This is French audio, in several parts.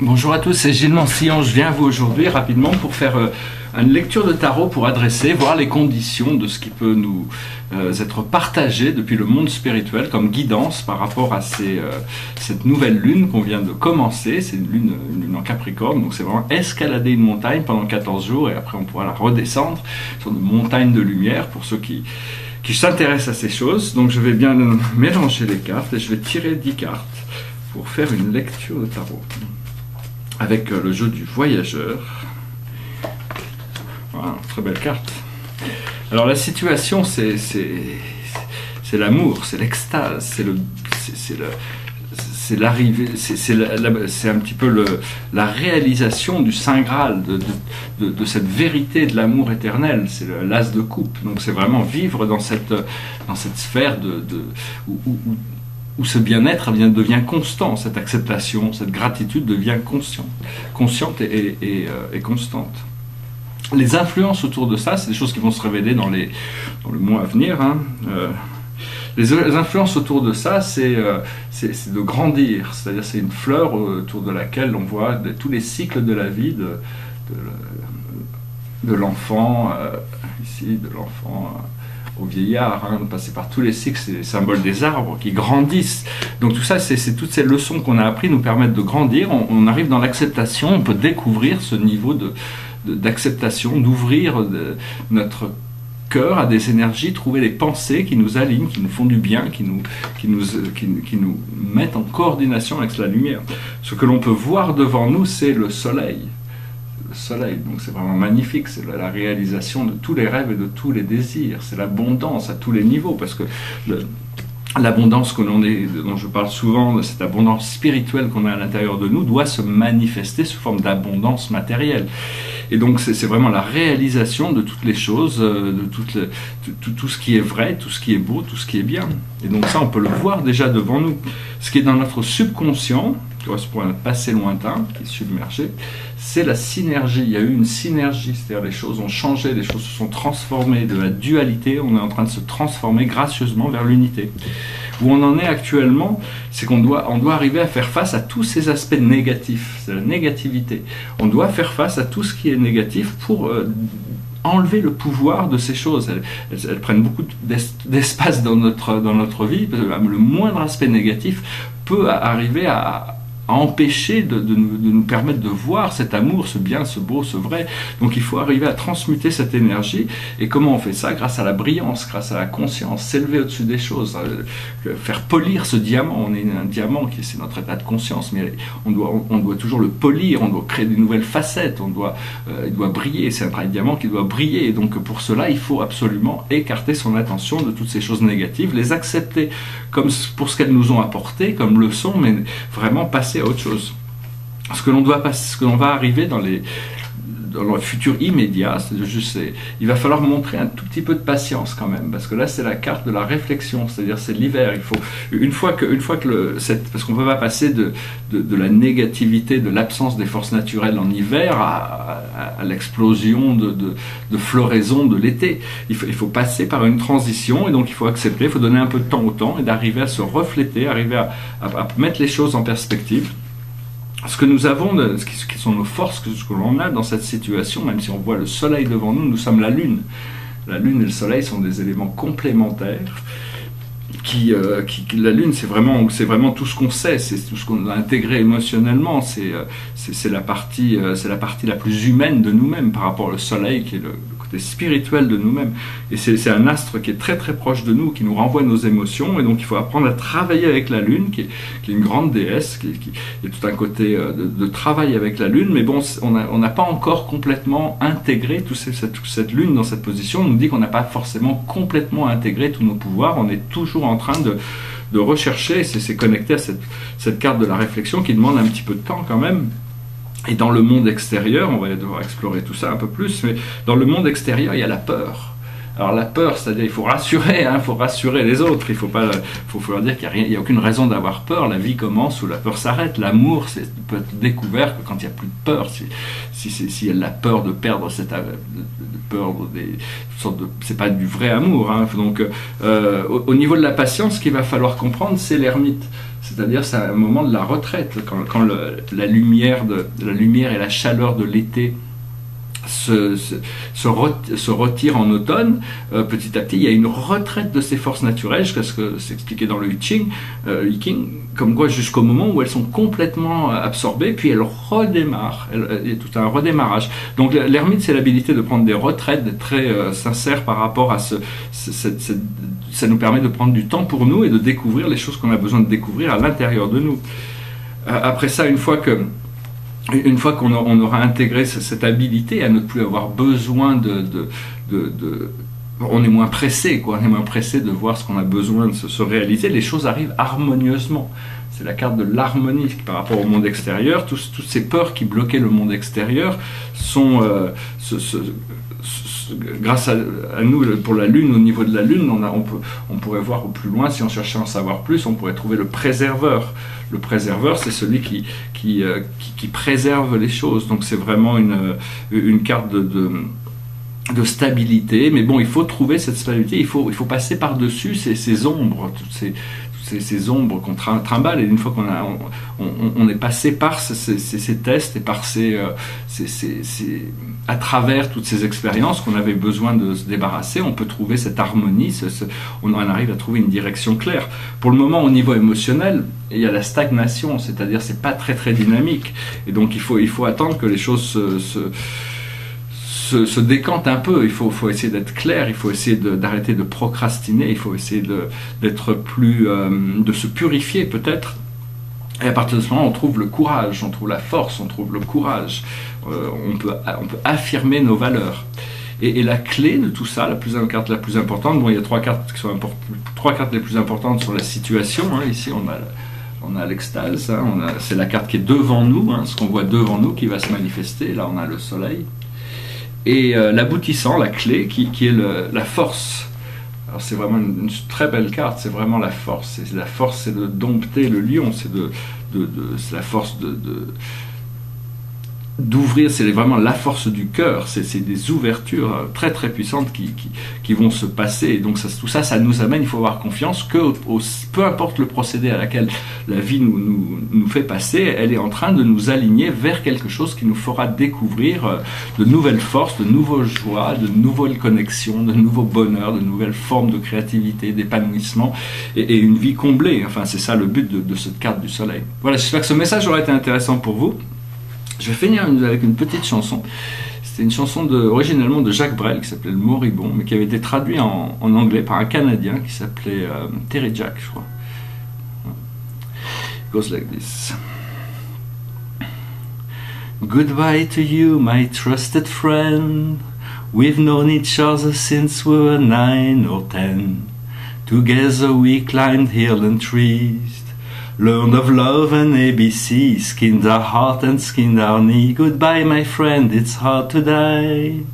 Bonjour à tous, c'est Gilles Mancillon. Je viens à vous aujourd'hui rapidement pour faire euh, une lecture de tarot pour adresser, voir les conditions de ce qui peut nous euh, être partagé depuis le monde spirituel comme guidance par rapport à euh, cette nouvelle lune qu'on vient de commencer. C'est une lune, une en Capricorne, donc c'est vraiment escalader une montagne pendant 14 jours et après on pourra la redescendre sur une montagne de lumière pour ceux qui, qui s'intéressent à ces choses. Donc je vais bien mélanger les cartes et je vais tirer 10 cartes pour faire une lecture de tarot avec euh, le jeu du voyageur. Voilà, très belle carte. Alors la situation, c'est l'amour, c'est l'extase, c'est le c'est l'arrivée, c'est un petit peu la réalisation du Saint Graal, de, cette vérité de l'amour éternel, c'est l'as de coupe. Donc c'est vraiment vivre dans cette, dans cette sphère de, où ce bien-être devient constant, cette acceptation, cette gratitude devient consciente, consciente et, euh, et, constante. Les influences autour de ça, c'est des choses qui vont se révéler dans, les, dans le mois à venir. Hein. Euh, les, influences autour de ça, c'est euh, de grandir, c'est-à-dire c'est une fleur autour de laquelle on voit tous les cycles de la vie de, de, l'enfant, ici, de l'enfant au vieillard, hein, passer par tous les cycles, c'est les symboles des arbres qui grandissent. Donc tout ça, c'est toutes ces leçons qu'on a appris nous permettent de grandir. On, arrive dans l'acceptation, on peut découvrir ce niveau d'acceptation, de, d'ouvrir notre cœur à des énergies, trouver les pensées qui nous alignent, qui nous font du bien, qui nous, qui nous, qui nous mettent en coordination avec la lumière. Ce que l'on peut voir devant nous, c'est le soleil le soleil. Donc c'est vraiment magnifique, c'est la, réalisation de tous les rêves et de tous les désirs, c'est l'abondance à tous les niveaux, parce que l'abondance que l'on est, dont je parle souvent, cette abondance spirituelle qu'on a à l'intérieur de nous, doit se manifester sous forme d'abondance matérielle. Et donc c'est vraiment la réalisation de toutes les choses, euh, de tout, tout, ce qui est vrai, tout ce qui est beau, tout ce qui est bien. Et donc ça, on peut le voir déjà devant nous. Ce qui est dans notre subconscient, correspond à un passé lointain, qui est submergé, c'est la synergie. Il y a eu une synergie, c'est-à-dire les choses ont changé, les choses se sont transformées de la dualité, on est en train de se transformer gracieusement vers l'unité. Où on en est actuellement, c'est qu'on doit, on doit arriver à faire face à tous ces aspects négatifs, c'est la négativité. On doit faire face à tout ce qui est négatif pour euh, enlever le pouvoir de ces choses. Elles, prennent beaucoup d'espace dans notre, dans notre vie. Le moindre aspect négatif peut arriver à, empêcher de, nous, permettre de voir cet amour, ce bien, ce beau, ce vrai. Donc il faut arriver à transmuter cette énergie. Et comment on fait ça? Grâce à la brillance, grâce à la conscience, s'élever au-dessus des choses, euh, faire polir ce diamant. On est un diamant qui c'est notre état de conscience, mais on doit, toujours le polir, on doit créer de nouvelles facettes, on doit, euh, il doit briller. C'est un diamant qui doit briller. Et donc pour cela, il faut absolument écarter son attention de toutes ces choses négatives, les accepter comme pour ce qu'elles nous ont apporté, comme leçon, mais vraiment passer autre chose. Ce que l'on doit ce que l'on va arriver dans les dans le futur immédiat, c'est juste, il va falloir montrer un tout petit peu de patience quand même, parce que là c'est la carte de la réflexion, c'est-à-dire c'est l'hiver. Il faut une fois que, une fois que le, parce qu'on peut pas passer de, de, la négativité, de l'absence des forces naturelles en hiver à, l'explosion de, de, floraison de l'été. Il faut, il faut passer par une transition et donc il faut accepter, il faut donner un peu de temps au temps et d'arriver à se refléter, arriver à, à mettre les choses en perspective ce que nous avons, ce qui sont nos forces, ce que l'on a dans cette situation, même si on voit le soleil devant nous, nous sommes la lune. La lune et le soleil sont des éléments complémentaires. Qui, euh, qui la lune, c'est vraiment, c'est vraiment tout ce qu'on sait, c'est tout ce qu'on a intégré émotionnellement. C'est, euh, c'est, la partie, euh, c'est la partie la plus humaine de nous-mêmes par rapport au soleil, qui est le, spirituel de nous-mêmes. Et c'est un astre qui est très très proche de nous, qui nous renvoie nos émotions. Et donc il faut apprendre à travailler avec la Lune, qui est, une grande déesse, qui, qui, est tout un côté euh, de, travail avec la Lune. Mais bon, on n'a pas encore complètement intégré toute cette, cette, Lune dans cette position. On nous dit qu'on n'a pas forcément complètement intégré tous nos pouvoirs. On est toujours en train de de rechercher, c'est connecté à cette, cette carte de la réflexion qui demande un petit peu de temps quand même, et dans le monde extérieur, on va devoir explorer tout ça un peu plus, mais dans le monde extérieur, il y a la peur. Alors la peur, c'est-à-dire il faut rassurer, il hein, faut rassurer les autres. Il faut pas, faut, faut leur dire qu'il n'y a, aucune raison d'avoir peur. La vie commence où la peur s'arrête. L'amour peut être découvert quand il n'y a plus de peur. Si, si, si, si elle a peur de perdre cette de, peur des sortes de, c'est pas du vrai amour. Hein. Donc euh, au, au, niveau de la patience, ce qu'il va falloir comprendre, c'est l'ermite. C'est-à-dire c'est un moment de la retraite quand, de la lumière et la chaleur de l'été se, retire en automne, euh, petit à petit, il y a une retraite de ces forces naturelles, jusqu'à ce que c'est expliqué dans le Yiking, euh, comme quoi jusqu'au moment où elles sont complètement absorbées, puis elles redémarrent, il y a tout un redémarrage. Donc l'ermite, c'est l'habilité de prendre des retraites, très euh, sincère par rapport à ce, ça nous permet de prendre du temps pour nous et de découvrir les choses qu'on a besoin de découvrir à l'intérieur de nous. Euh, après ça, une fois que une fois qu'on aura intégré cette habilité à ne plus avoir besoin de, on est moins pressé, quoi. On est moins pressé de voir ce qu'on a besoin de se, réaliser. Les choses arrivent harmonieusement. C'est la carte de l'harmonie par rapport au monde extérieur. toutes ces peurs qui bloquaient le monde extérieur sont, euh, grâce à, nous, pour la Lune, au niveau de la Lune, on, on, pourrait voir au plus loin, si on cherchait à en savoir plus, on pourrait trouver le préserveur. Le préserveur, c'est celui qui, qui, euh, préserve les choses. Donc c'est vraiment une, euh, carte de, stabilité, mais bon, il faut trouver cette stabilité, il faut, il faut passer par-dessus ces, ces, ombres, ces, ombres qu'on trimballe. Et une fois qu'on a, on, est passé par ces, tests et par euh, ces, à travers toutes ces expériences qu'on avait besoin de se débarrasser, on peut trouver cette harmonie, on en arrive à trouver une direction claire. Pour le moment, au niveau émotionnel, il y a la stagnation, c'est-à-dire c'est pas très très dynamique. Et donc il faut, il faut attendre que les choses se se, décante un peu. Il faut, faut essayer d'être clair, il faut essayer d'arrêter de, procrastiner, il faut essayer d'être plus, euh, de se purifier peut-être. Et à partir de ce moment, on trouve le courage, on trouve la force, on trouve le courage. Euh, on, peut, on peut affirmer nos valeurs. Et, la clé de tout ça, la, plus, carte la plus importante, bon, il y a trois cartes qui sont trois cartes les plus importantes sur la situation. Hein. Ici, on a on a l'extase, hein. c'est la carte qui est devant nous, hein, ce qu'on voit devant nous qui va se manifester. Là, on a le soleil et euh, l'aboutissant, la clé, qui, est la force. Alors c'est vraiment une, très belle carte, c'est vraiment la force. la force, c'est de dompter le lion, c'est la force de, d'ouvrir, c'est vraiment la force du cœur, c'est des ouvertures euh, très très puissantes qui, qui, qui vont se passer. Et donc ça, tout ça, ça nous amène, il faut avoir confiance que peu importe le procédé à laquelle la vie nous, nous, nous, fait passer, elle est en train de nous aligner vers quelque chose qui nous fera découvrir euh, de nouvelles forces, de nouvelles joies, de nouvelles connexions, de nouveaux bonheurs, de nouvelles formes de créativité, d'épanouissement et, et, une vie comblée. Enfin, c'est ça le but de, de cette carte du soleil. Voilà, j'espère que ce message aura été intéressant pour vous. Je vais finir avec une petite chanson. C'était une chanson de, originellement de Jacques Brel qui s'appelait Le Moribond, mais qui avait été traduit en, en anglais par un Canadien qui s'appelait euh, Terry Jack, je crois. It goes like this. Goodbye to you, my trusted friend. We've known each other since we were nine or ten. Together we climbed hill and trees. Learned of love and ABC, skinned our heart and skinned our knee. Goodbye, my friend, it's hard to die.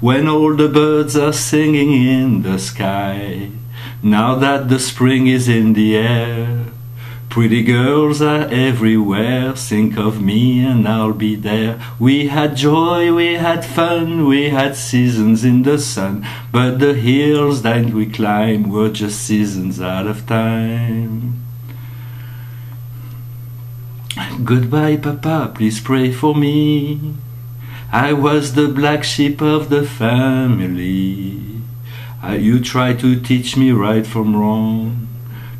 When all the birds are singing in the sky. Now that the spring is in the air. Pretty girls are everywhere, think of me and I'll be there. We had joy, we had fun, we had seasons in the sun, but the hills that we climbed were just seasons out of time. Goodbye, Papa, please pray for me. I was the black sheep of the family. I, you tried to teach me right from wrong.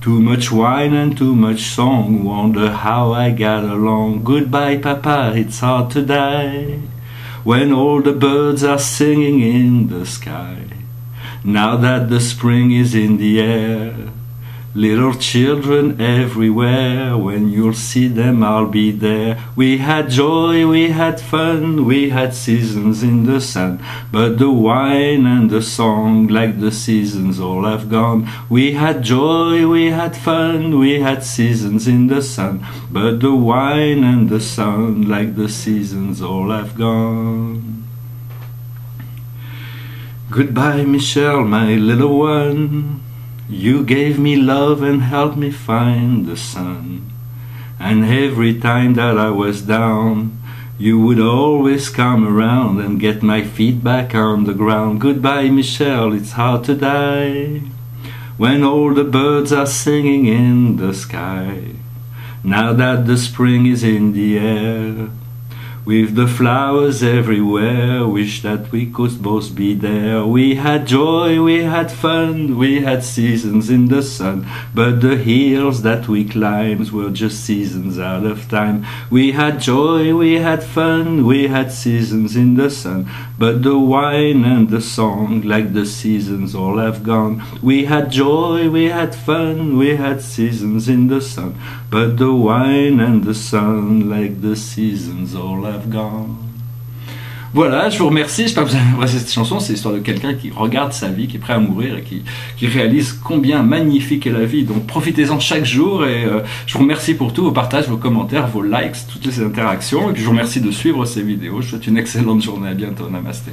Too much wine and too much song. Wonder how I got along. Goodbye, Papa, it's hard to die. When all the birds are singing in the sky. Now that the spring is in the air. Little children everywhere, when you'll see them, I'll be there. We had joy, we had fun, we had seasons in the sun. But the wine and the song, like the seasons, all have gone. We had joy, we had fun, we had seasons in the sun. But the wine and the sun, like the seasons, all have gone. Goodbye, Michelle, my little one. You gave me love and helped me find the sun. And every time that I was down, you would always come around and get my feet back on the ground. Goodbye, Michelle, it's hard to die when all the birds are singing in the sky. Now that the spring is in the air, with the flowers everywhere, wish that we could both be there. We had joy, we had fun, we had seasons in the sun, but the hills that we climbed were just seasons out of time. We had joy, we had fun, we had seasons in the sun, but the wine and the song, like the seasons, all have gone. We had joy, we had fun, we had seasons in the sun, but the wine and the sun, like the seasons, all have Voilà, je vous remercie. J'espère que vous avez apprécié cette chanson. C'est l'histoire de quelqu'un qui regarde sa vie, qui est prêt à mourir et qui, réalise combien magnifique est la vie. Donc profitez-en chaque jour et euh, je vous remercie pour tout, vos partages, vos commentaires, vos likes, toutes ces interactions. Et puis je vous remercie de suivre ces vidéos. Je vous souhaite une excellente journée. À bientôt. Namasté.